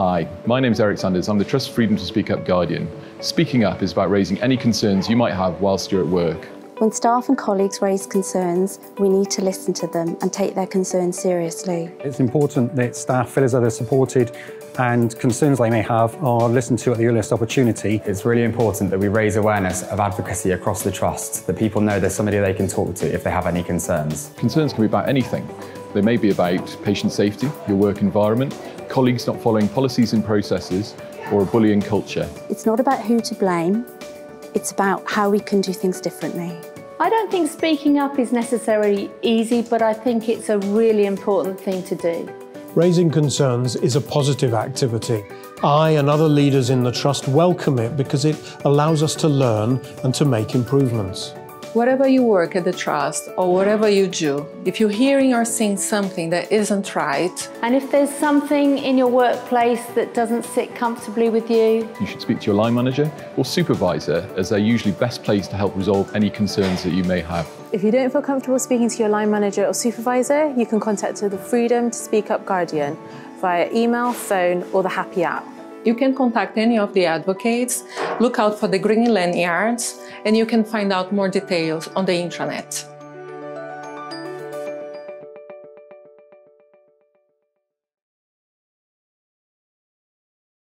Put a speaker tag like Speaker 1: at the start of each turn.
Speaker 1: Hi, my name is Eric Sanders. I'm the Trust Freedom to Speak Up Guardian. Speaking up is about raising any concerns you might have whilst you're at work.
Speaker 2: When staff and colleagues raise concerns, we need to listen to them and take their concerns seriously.
Speaker 3: It's important that staff feel as though they're supported and concerns they may have are listened to at the earliest opportunity.
Speaker 4: It's really important that we raise awareness of advocacy across the Trust, that people know there's somebody they can talk to if they have any concerns.
Speaker 1: Concerns can be about anything. They may be about patient safety, your work environment, colleagues not following policies and processes, or a bullying culture.
Speaker 2: It's not about who to blame, it's about how we can do things differently.
Speaker 5: I don't think speaking up is necessarily easy, but I think it's a really important thing to do.
Speaker 6: Raising concerns is a positive activity. I and other leaders in the Trust welcome it because it allows us to learn and to make improvements.
Speaker 7: Wherever you work at the Trust or whatever you do, if you're hearing or seeing something that isn't right,
Speaker 5: And if there's something in your workplace that doesn't sit comfortably with you,
Speaker 1: You should speak to your line manager or supervisor as they're usually best placed to help resolve any concerns that you may have.
Speaker 8: If you don't feel comfortable speaking to your line manager or supervisor, you can contact the Freedom to Speak Up Guardian via email, phone, or the Happy app.
Speaker 7: You can contact any of the advocates, look out for the green lanyards, and you can find out more details on the intranet.